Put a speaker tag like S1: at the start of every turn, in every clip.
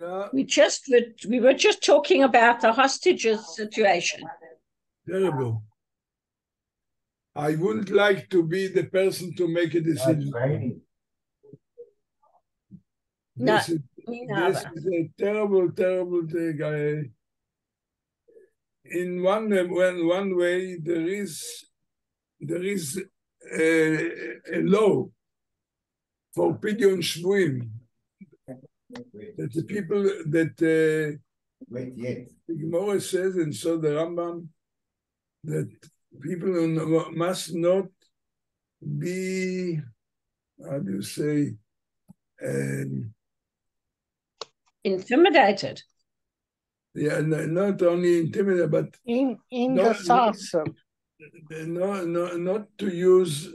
S1: Yeah,
S2: We just were, we were just talking about the hostages situation.
S1: terrible. I wouldn't like to be the person to make a decision.
S2: No,
S1: This is, this is a terrible, terrible thing. I, in one when one way there is there is a, a law for pidyon shvuim that the people that uh,
S3: Wait yet.
S1: the Gemara says, and so the Rambam, that people must not be, how do you say, um,
S2: Intimidated.
S1: yeah, n- not only intimidated, but
S4: In, in
S1: No,
S4: the
S1: no.
S4: Sarsen.
S1: no, no, not to use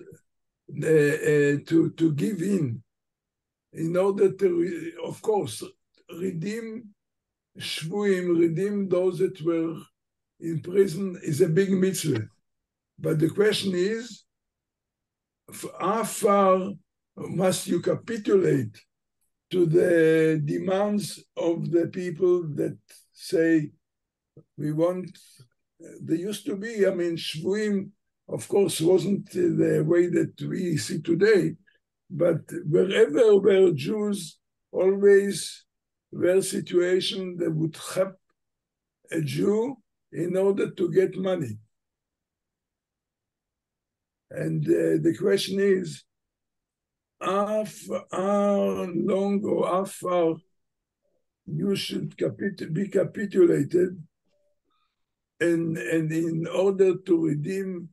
S1: the uh, to to give in, in order to, of course, redeem shvuim, redeem those that were in prison is a big mitzvah. But the question is, how far must you capitulate to the demands of the people that say we want there used to be, I mean, Shvuim, of course, wasn't the way that we see today, but wherever were Jews, always were situation that would help a Jew in order to get money. And uh, the question is, how, long or how far you should be capitulated and, and in order to redeem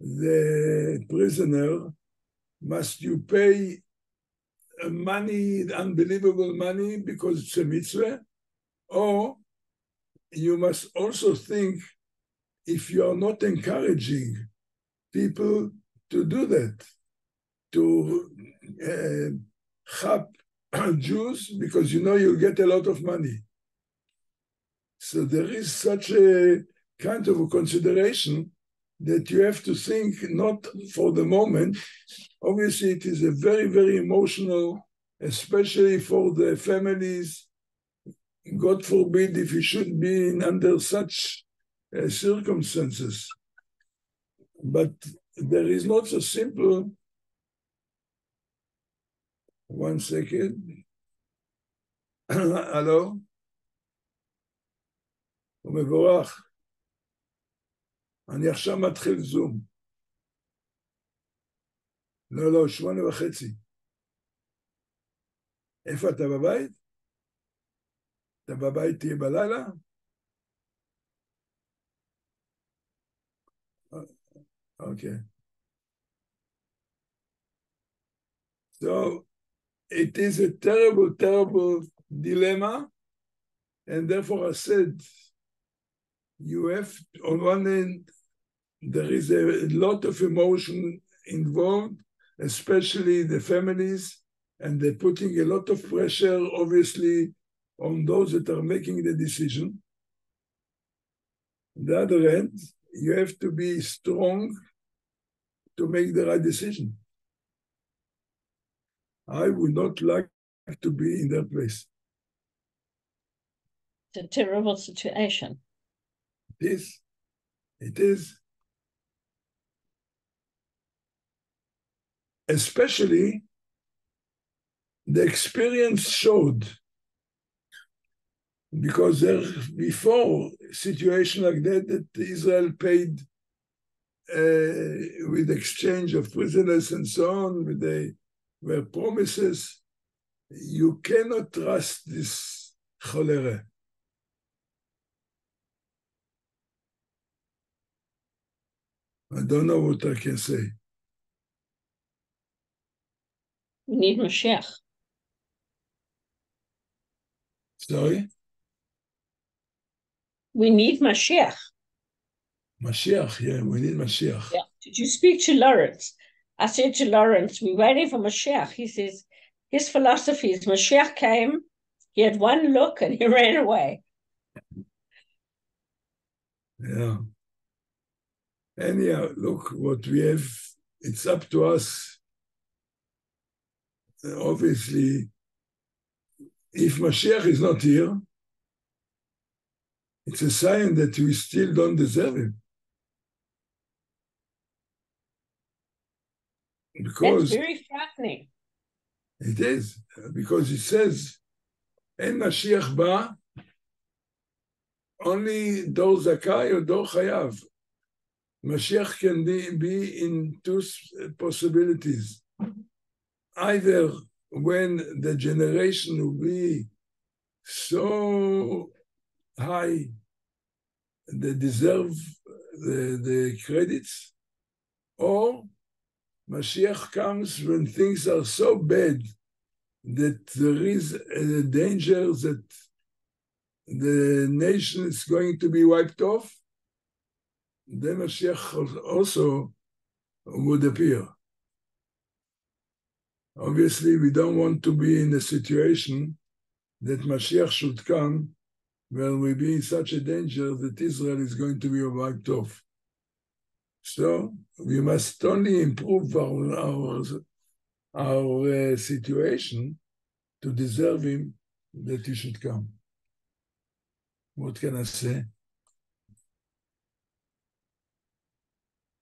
S1: the prisoner, must you pay uh, money, unbelievable money, because it's a mitzvah? Or you must also think if you are not encouraging people to do that, to uh, help Jews, because you know you'll get a lot of money. So there is such a kind of a consideration that you have to think not for the moment. Obviously, it is a very, very emotional, especially for the families. God forbid if you should be in under such uh, circumstances. But there is not so simple. One second. Hello? הוא מבורך. אני עכשיו מתחיל זום. לא, לא, שמונה וחצי. איפה אתה בבית? אתה בבית תהיה בלילה? אוקיי. So, it is a terrible, terrible dilemma, and therefore I said, you have, on one end, there is a lot of emotion involved, especially the families, and they're putting a lot of pressure, obviously, on those that are making the decision. On the other hand, you have to be strong to make the right decision. I would not like to be in that place.
S2: It's a terrible situation.
S1: It is. It is. Especially the experience showed because there before situation like that that Israel paid uh, with exchange of prisoners and so on, with the were promises. You cannot trust this cholera. I don't know what I can say.
S2: We need Mashiach.
S1: Sorry?
S2: We need Mashiach.
S1: Mashiach, yeah, we need Mashiach.
S2: Yeah. Did you speak to Lawrence? I said to Lawrence, we're waiting for Mashiach. He says his philosophy is Mashiach came, he had one look and he ran away.
S1: Yeah. Anyhow, look, what we have, it's up to us obviously, if Mashiach is not here, it's a sign that we still don't deserve him. Because
S2: very frightening.
S1: It is, because it says, "En Mashiach ba." Only Dor Zakai or Dor Chayav. Mashiach can be, be in two possibilities. Either when the generation will be so high, they deserve the, the credits, or Mashiach comes when things are so bad that there is a danger that the nation is going to be wiped off, then Mashiach also would appear. Obviously, we don't want to be in a situation that Mashiach should come when we be in such a danger that Israel is going to be wiped off. So we must only improve our our, our uh, situation to deserve him that he should come. What can I say?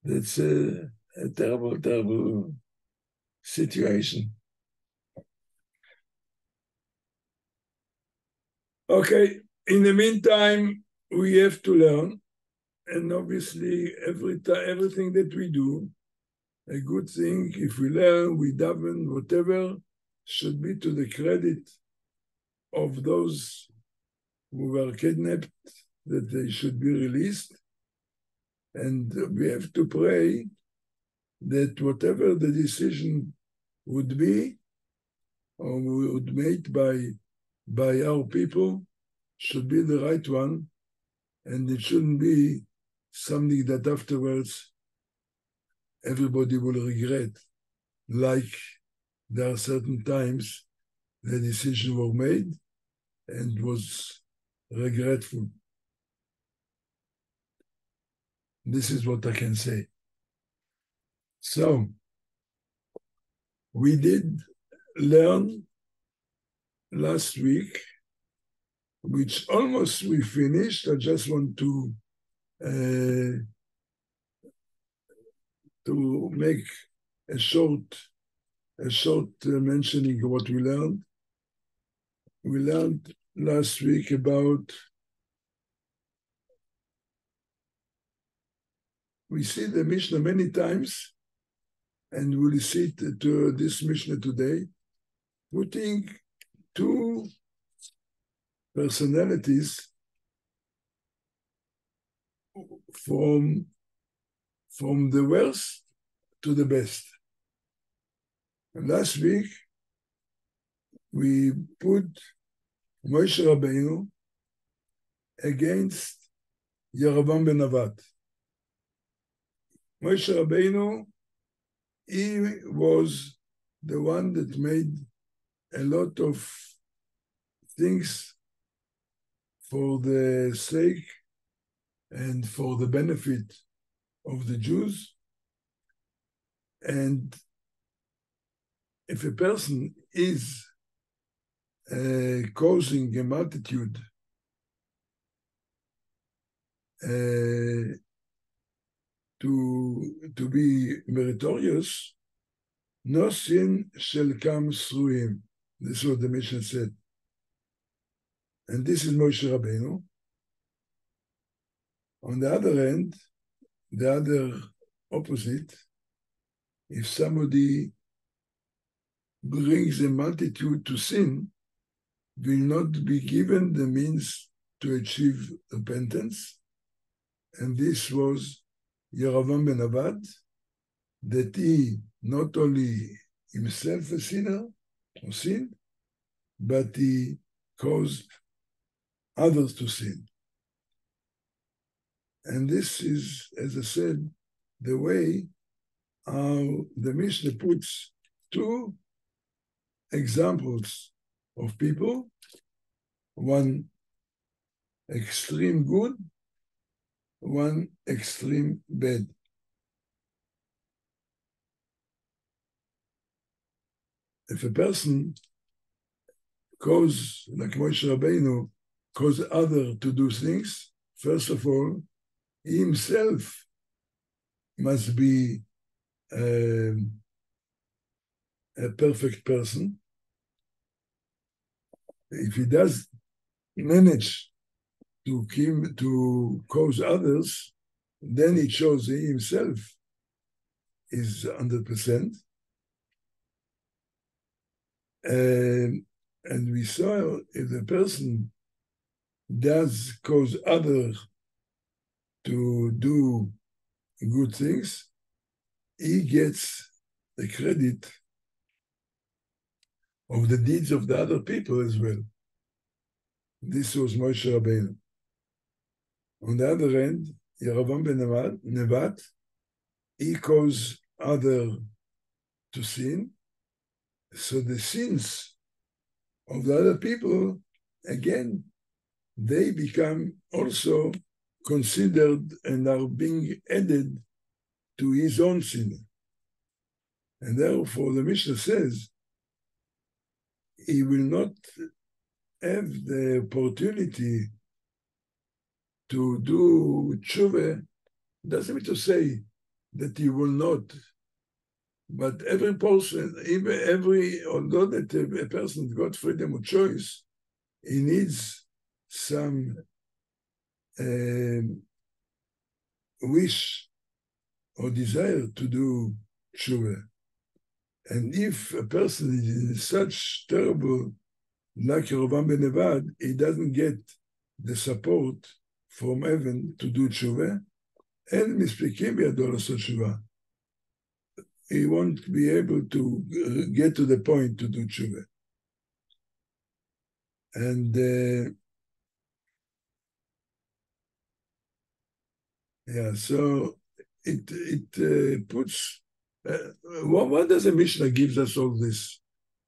S1: That's a, a terrible, terrible situation. Okay, in the meantime, we have to learn, and obviously, every everything that we do, a good thing, if we learn, we daven, whatever, should be to the credit of those who were kidnapped, that they should be released. And we have to pray that whatever the decision would be, or would made by, by our people, should be the right one, and it shouldn't be something that afterwards everybody will regret. Like there are certain times the decision was made and was regretful. This is what I can say. So, we did learn last week, which almost we finished. I just want to uh, to make a short a short uh, mentioning of what we learned. We learned last week about we see the Mishnah many times, and we'll see it to this Mishnah today, putting two personalities from from the worst to the best. And last week, we put Moshe Rabbeinu against Yerovam ben Nevat. Moshe Rabbeinu, he was the one that made a lot of things for the sake and for the benefit of the Jews. And if a person is uh, causing a multitude uh, to, to be meritorious, no sin shall come through him. This is what the Mishnah said. And this is Moshe Rabbeinu. On the other hand, the other opposite, if somebody brings a multitude to sin, will not be given the means to achieve repentance. And this was Yerovam ben Nevat, that he not only himself a sinner or sinned, but he caused others to sin. And this is, as I said, the way how the Mishnah puts two examples of people, one extreme good, one extreme bad. If a person cause, like Moshe Rabbeinu, cause other to do things, first of all, he himself must be um, a perfect person. If he does manage to keep, to cause others, then it shows he himself is 100%. And, and we saw if the person does cause others to do good things, he gets the credit of the deeds of the other people as well. This was Moshe Rabbeinu. On the other hand, Yerovam ben Nevat, he caused other to sin. So the sins of the other people, again, they become also considered and are being added to his own sin. And therefore, the Mishnah says he will not have the opportunity to do tshuva. Doesn't mean to say that he will not. But every person, even every, although that a person got freedom of choice, he needs some um, wish or desire to do tshuva. And if a person is in such terrible, like Yerovam ben Nevat, he doesn't get the support from heaven to do tshuva, and מספיקים בידו לעשות תשובה. He won't be able to get to the point to do tshuva. And uh, yeah, so it it uh, puts uh, what, what does the Mishnah gives us all this?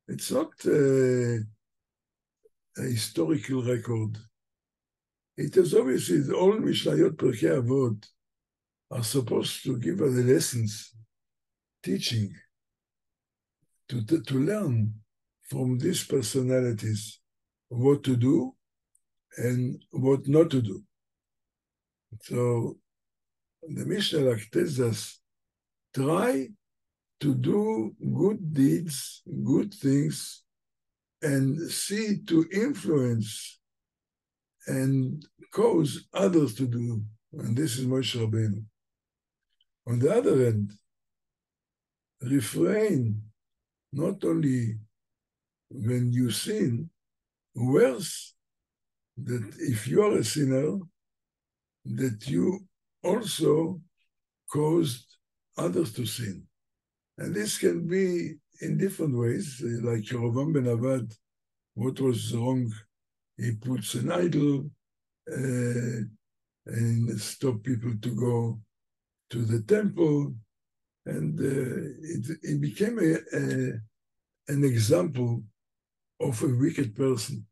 S1: It's not uh, a historical record. It is obviously all Mishnayot Pirkei Avot are supposed to give us the lessons, teaching, to, to, to learn from these personalities what to do and what not to do. So the Mishnah like tells us, try to do good deeds, good things, and see to influence and cause others to do. And this is Moshe Rabbeinu. On the other hand, refrain not only when you sin, worse, that if you are a sinner, that you also caused others to sin. And this can be in different ways, like Yerovam ben Avad, what was wrong? He puts an idol uh, and stop people to go to the temple, and uh, it, it, became a, a, an example of a wicked person.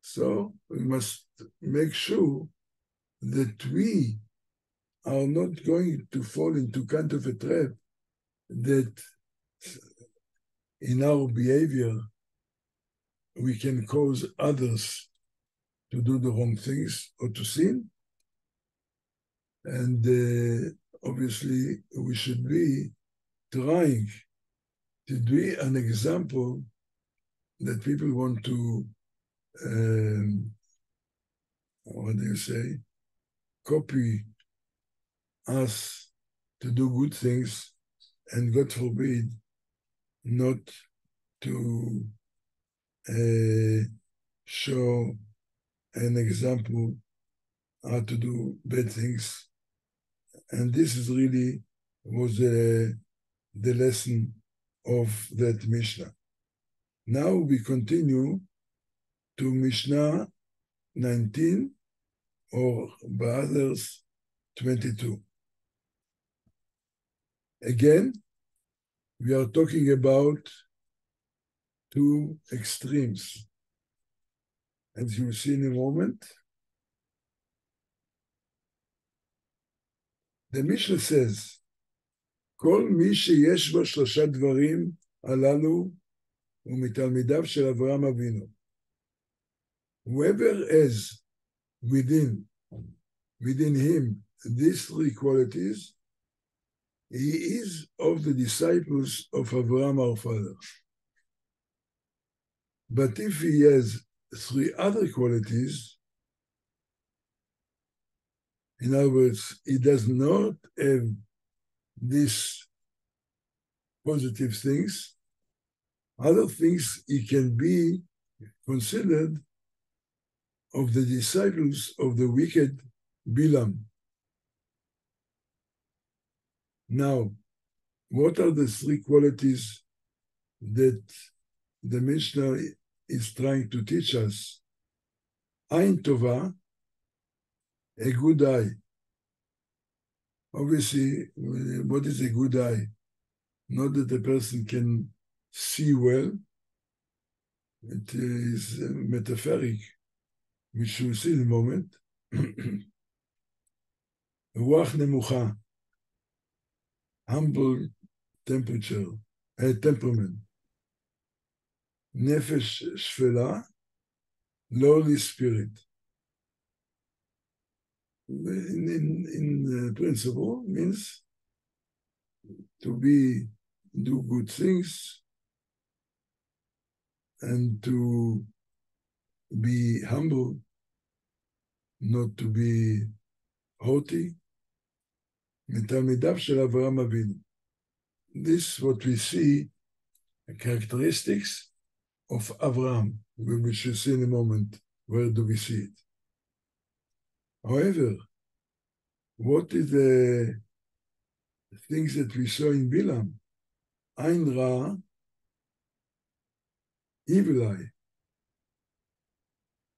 S1: So we must make sure that we are not going to fall into kind of a trap that in our behavior we can cause others to do the wrong things or to sin. And uh, obviously, we should be trying to be an example that people want to, um, what do you say, copy us to do good things, and God forbid, not to uh, show an example how to do bad things. And this is really was uh, the lesson of that Mishnah. Now we continue to Mishnah 19 or by others 22. Again, we are talking about two extremes. As you will see in a moment, the Mishnah says, כל מי שיש בו שלושה דברים הללו, ומתלמידיו של אברהם אבינו. Whoever has within, within him these three qualities, he is of the disciples of Abraham our father. But if he has three other qualities, in other words, he does not have these positive things, other things he can be considered of the disciples of the wicked Bilam. Now, what are the three qualities that the Mishnah is trying to teach us. Ein Tova, a good eye. Obviously, what is a good eye? Not that the person can see well. It is metaphoric, which we'll see in a moment. Ruach nemucha, humble temperature, a temperament. נפש שפלה, lowly spirit. In, in, in principle means to be do good things and to be humble, not to be haughty. מתלמידיו של אברהם אבינו. This what we see, the characteristics of Abraham, we shall see in a moment. Where do we see it? However, what is the things that we saw in Bilam? Ein Ra, evil eye,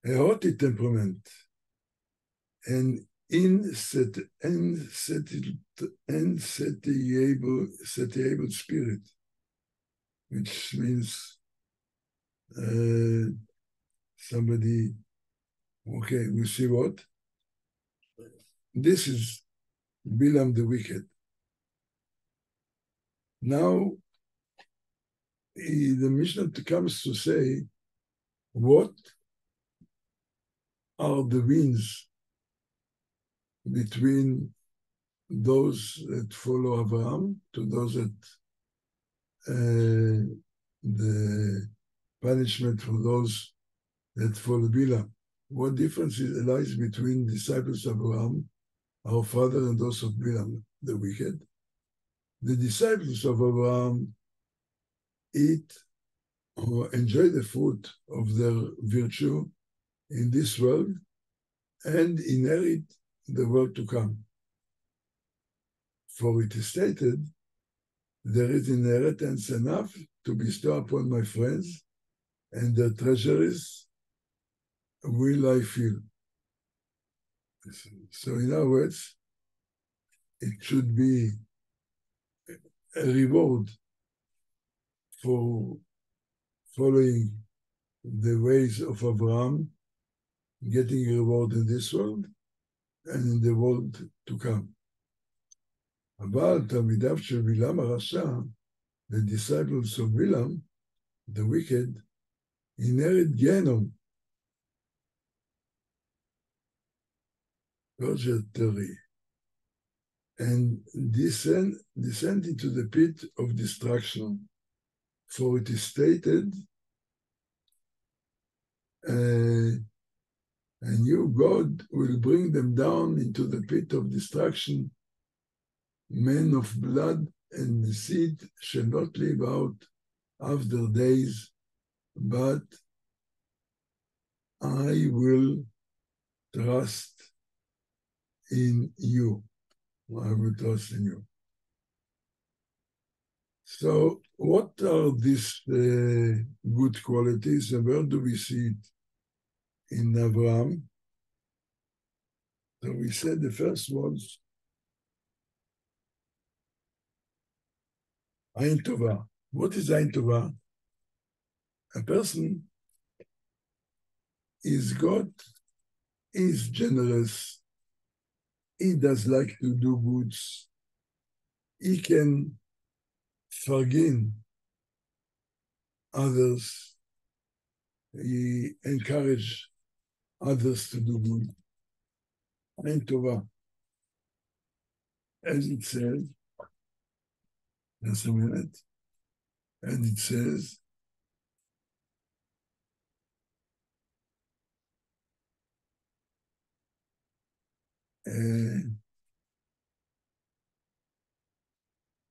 S1: a haughty temperament, and insatiable, insatiable spirit, which means uh, somebody, okay, we see what? This is Bilam the wicked. Now, he, the Mishnah comes to say, what are the winds between those that follow Abraham to those that uh, the punishment for those that follow Bilam. What difference lies between disciples of Abraham, our father, and those of Bilam, the wicked? The disciples of Abraham eat or enjoy the fruit of their virtue in this world and inherit the world to come. For it is stated, there is inheritance enough to bestow upon my friends, and their treasuries will I fill. So, in other words, it should be a reward for following the ways of Abraham, getting a reward in this world and in the world to come. אבל תלמידיו של בלעם הרשע, the disciples of Bilam, the wicked, inherit Gehinom. Purgatory. And descend, descend into the pit of destruction. For it is stated, uh, and you, God, will bring them down into the pit of destruction. Men of blood and deceit shall not live out after days, but I will trust in you. I will trust in you. So, what are these uh, good qualities and where do we see it in Abraham? So, we said the first was Ein Tova. What is Ein Tova? A person is God, is generous, he does like to do good, he can forgive others. He encouraged others to do good. Ein Tova. As it says, just a minute, and it says, Uh,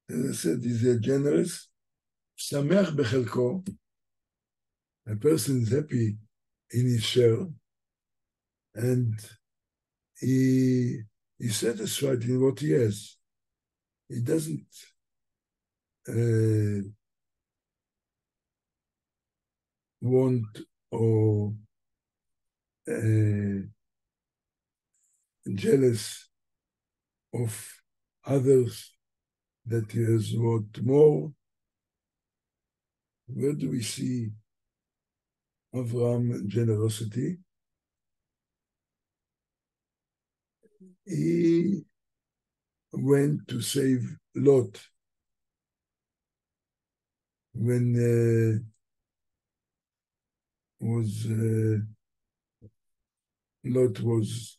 S1: as I said, he's a generous. Sameach bechelko. A person is happy in his share, and he is satisfied in what he has. He doesn't. Uh, want or uh, jealous of others that he has what more. Where do we see Avram generosity? He went to save Lot when uh, was uh, Lot was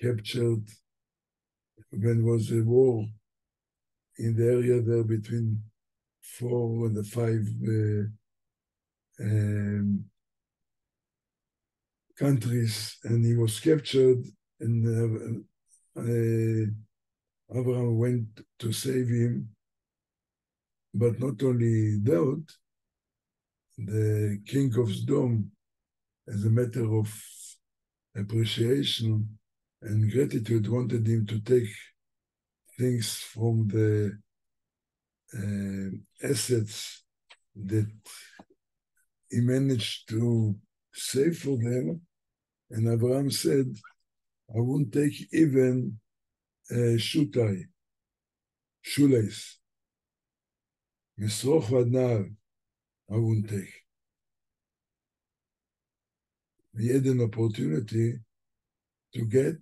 S1: captured when was a war in the area there between four and the five uh, um, countries, and he was captured, and uh, uh, Abraham went to save him. But not only that, the king of Sodom, as a matter of appreciation and gratitude, wanted him to take things from the uh, assets that he managed to save for them. And Abraham said, I won't take even a shoe tie, shoelace. Vadnar, I won't take. He had an opportunity to get,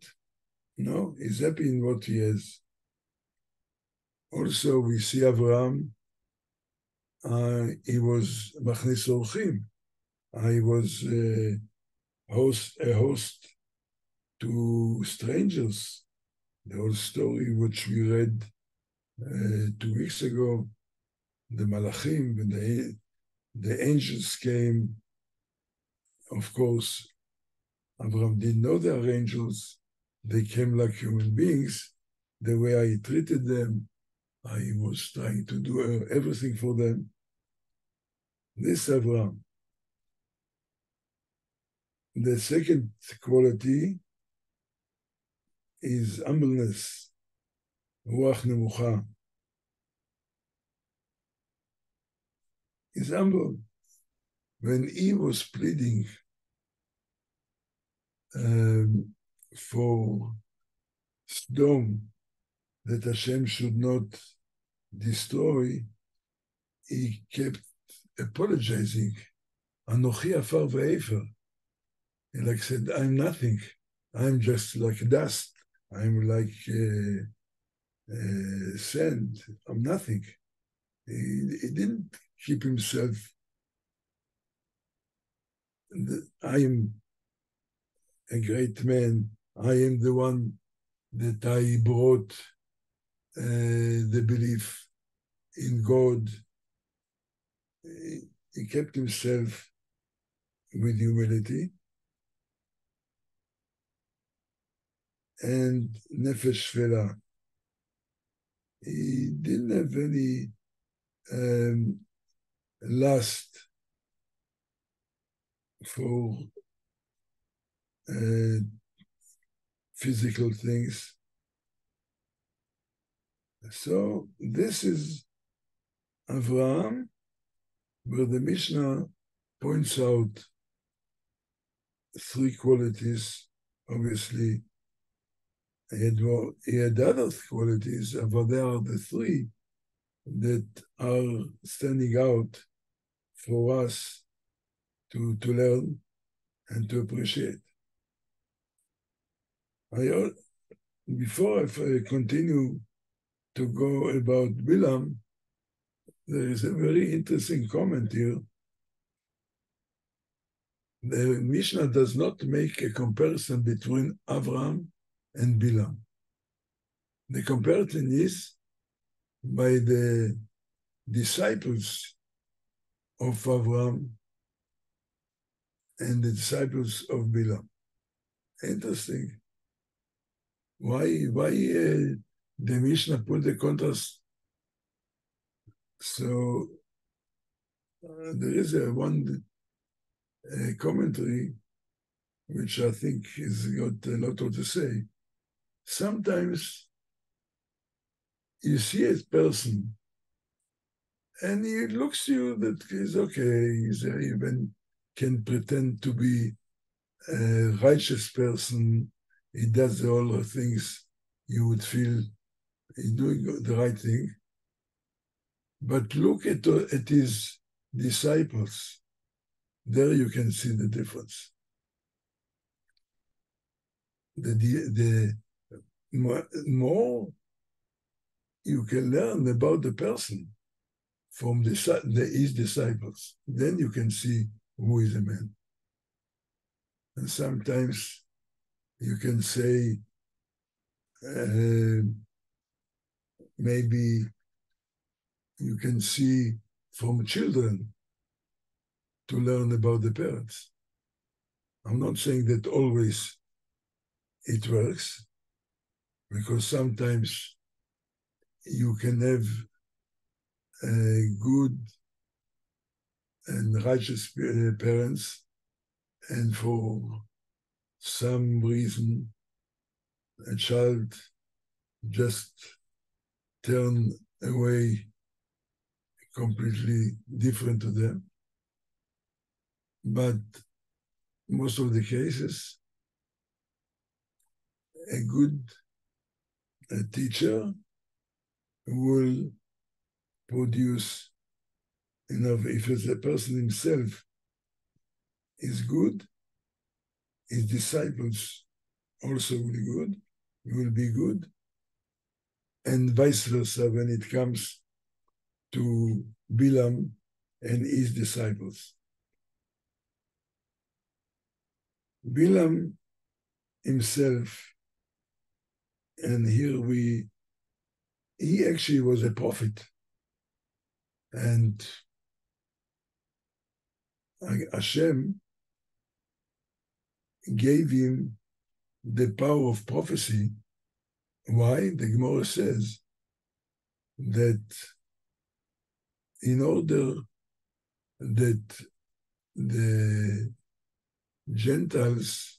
S1: no, he's happy in what he has. Also, we see Abraham, uh, he was Machnis Orchim. Uh, he was uh, host, a host to strangers. The whole story which we read uh, two weeks ago, the Malachim, the, the angels came, of course, Abraham didn't know they are angels. They came like human beings. The way I treated them, I was trying to do everything for them. This Abraham. The second quality is humbleness, ruach nemucha. He's humble. When he was pleading um, for Sodom that Hashem should not destroy, he kept apologizing. Anochi afar ve'efer. He like said, I'm nothing. I'm just like dust. I'm like uh, uh, sand. I'm nothing. He, he didn't keep himself. I am a great man. I am the one that I brought uh, the belief in God. He, kept himself with humility and nefesh shefela. He didn't have any um, lust for uh, physical things. So this is Avraham, where the Mishnah points out three qualities. Obviously, he had, more, he had other qualities, but there are the three that are standing out for us to, to learn and to appreciate. I, before I continue to go about Bilam, there is a very interesting comment here the Mishnah does not make a comparison between Abraham and Bilam. The comparison is by the disciples of Abraham and the disciples of Bilam. Interesting. Why, why uh, the Mishnah put the contrast? So uh, there is a one uh, commentary which I think has got a lot to say. Sometimes you see a person and he looks to you that he's okay, he's even can pretend to be a righteous person, he does all the things you would feel he's doing the right thing. But look at, at his disciples. There you can see the difference. The, the, the more you can learn about the person from the, the, his disciples, then you can see who is a man. And sometimes you can say, uh, maybe you can see from children to learn about the parents. I'm not saying that always it works, because sometimes you can have a good and righteous parents, and for some reason, a child just turn away completely different to them. But most of the cases, a good a teacher will produce enough if the person himself is good, his disciples also will be good, will be good, and vice versa when it comes to Bilam and his disciples. Bilam himself, and here we, he actually was a prophet. And Hashem gave him the power of prophecy. Why? The Gemara says that in order that the Gentiles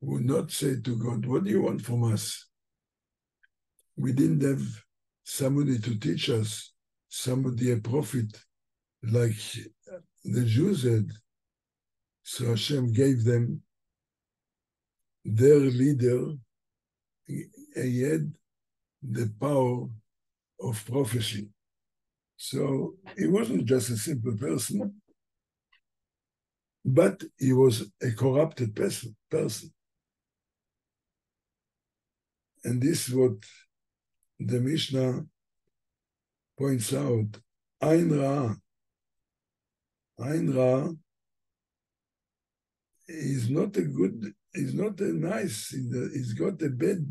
S1: would not say to God, What do you want from us? We didn't have somebody to teach us, somebody, a prophet, like the Jews had. So Hashem gave them their leader. Had the power of prophecy. So he wasn't just a simple person, but he was a corrupted person. person. And this is what the Mishnah points out. Ein Ra. Ein Ra is not a good, he's not a nice, he's got a bad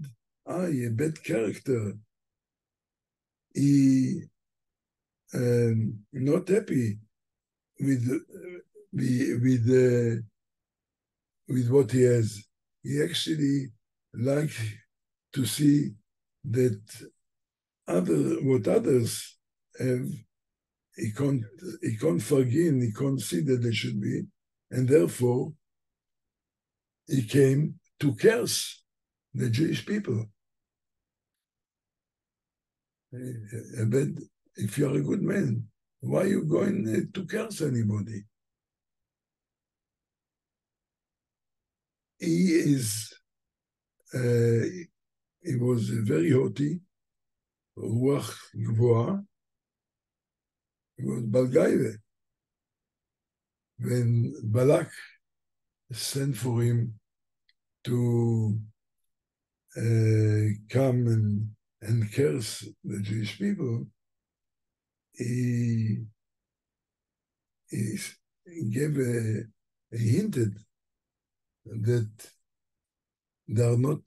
S1: eye, a bad character. He um, not happy with with with, uh, with what he has. He actually like to see that other what others have. He can't he can't forgive. He can't see that they should be, and therefore he came to curse the Jewish people. Eh, eh, but if you are a good man, why are you going eh, to curse anybody? He is, uh, he was very haughty, ruach gvoa, he was Balgaive. When Balak sent for him to uh, come and, and curse the Jewish people, he, he gave a, he hinted that they are not,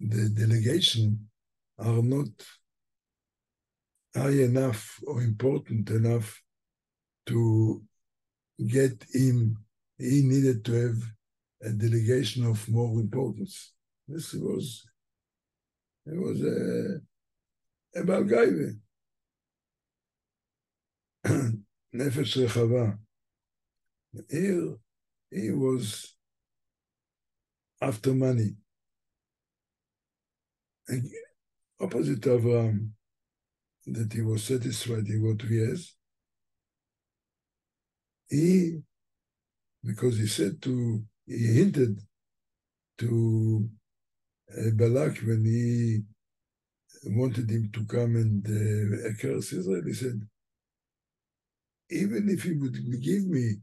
S1: the delegation are not high enough or important enough to get him. He needed to have a delegation of more importance. This was, it was a, a Balgaive. Nefesh Rechava. Here, he was after money. And opposite of um, that he was satisfied with what he has. He, because he said to, he hinted to uh, Balak when he wanted him to come and uh, curse Israel, he said, even if he would give me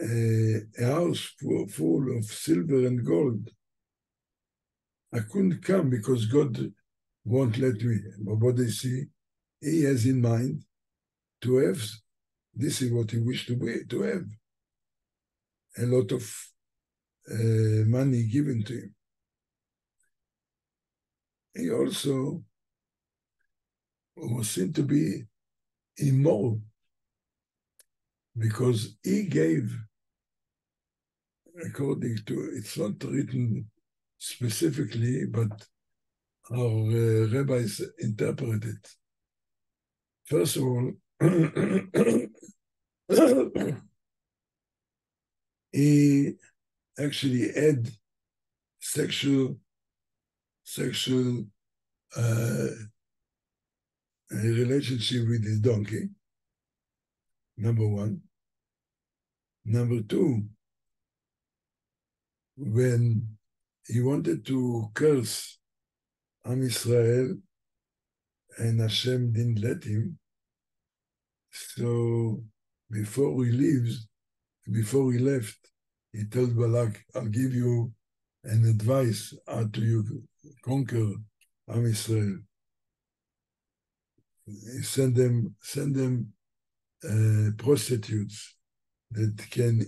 S1: uh, a house full, full of silver and gold, I couldn't come because God won't let me. But what they see, he has in mind to have, this is what he wished to be, to have a lot of uh, money given to him. He also was seen to be immoral because he gave, according to, it's not written specifically, but our uh, rabbis interpret it. First of all, he actually had sexual sexual uh, relationship with his donkey. Number one. Number two, when he wanted to curse Am Israel, and Hashem didn't let him. So before he leaves, before he left, he told Balak, I'll give you an advice how to you conquer Am Israel. He send them, send them uh, prostitutes that can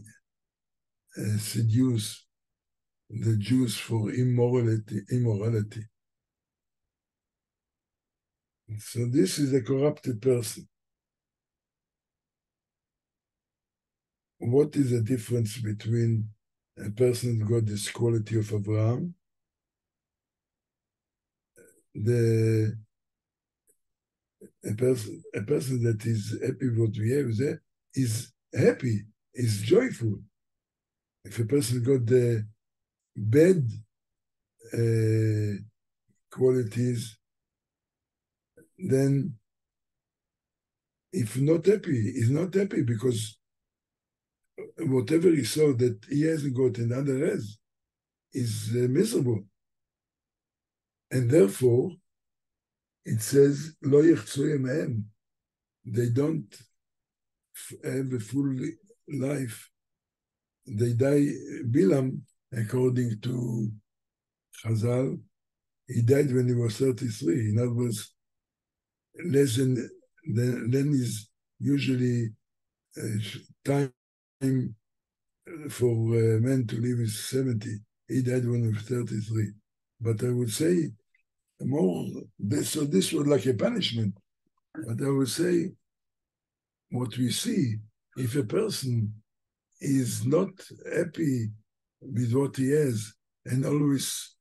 S1: uh, seduce the Jews for immorality, immorality. So this is a corrupted person. What is the difference between a person that got this quality of Abraham? The a person a person that is happy what we have there is happy, is joyful. If a person got the bad uh, qualities, then if not happy, he's not happy because whatever he saw that he hasn't got another has is uh, miserable. And therefore, it says, Lo. They don't have a full life. They die, Bilam, according to Chazal, he died when he was 33. In other words, less than, than, than is usually uh, time for uh, men to live is 70. He died when he was 33. But I would say more, this, so this was like a punishment. But I would say what we see, if a person is not happy with what he has and always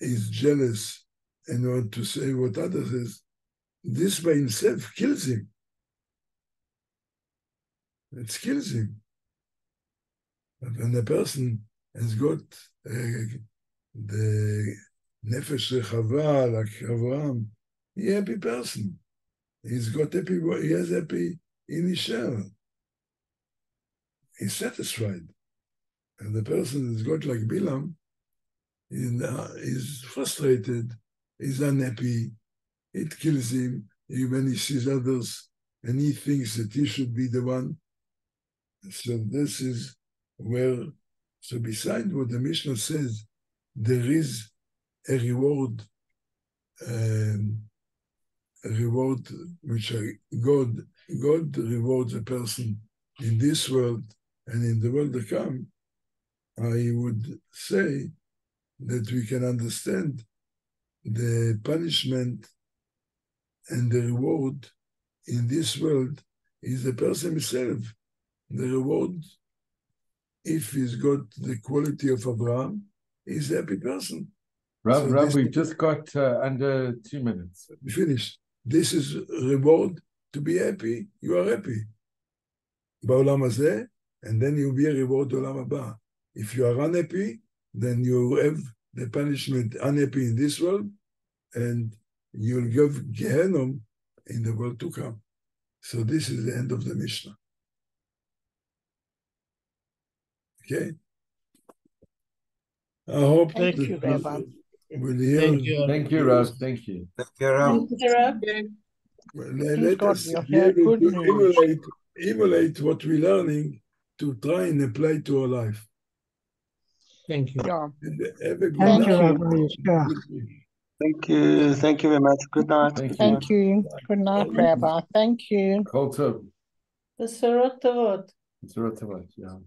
S1: is jealous and want to say what others is, this by himself kills him. It kills him. But when a person has got uh, the nefesh rechava like Avraham, happy person. He's got happy, he has happy in his share. He's satisfied. And the person that's got like Bilam is frustrated, is unhappy, it kills him when he sees others and he thinks that he should be the one. So this is where, so beside what the Mishnah says, there is a reward, um, a reward which God, God rewards a person in this world and in the world to come, I would say that we can understand the punishment and the reward in this world is the person himself. The reward, if he's got the quality of Abraham, he's a happy person.
S3: Rab,
S1: so Rab
S3: we've just got uh, under two minutes.
S1: Finish. This is reward to be happy. You are happy. בעולם hazeh, and then you'll be a reward olam הבא. If you are unhappy, then you have the punishment unhappy in this world, and you'll give Gehinom in the world to come. So this is the end of the Mishnah. Okay. I hope
S4: Thank you, Rabbi.
S1: Will
S4: Thank you.
S3: Thank you, Ralph. Thank you.
S5: Thank you, Ralph.
S2: Thank you, Ralph.
S1: Well, let,
S4: let
S1: us emulate, emulate what we're learning to try and apply to our life.
S4: Thank you. Yeah.
S1: Have a good
S4: Thank
S1: night. You, yeah.
S5: Thank you. Thank you very much. Good night.
S3: Thank,
S4: Thank you. you. Good night, Rabbi. Thank you.
S3: Hold up.
S2: The Sarotavot.
S3: The Sarotavot, yeah.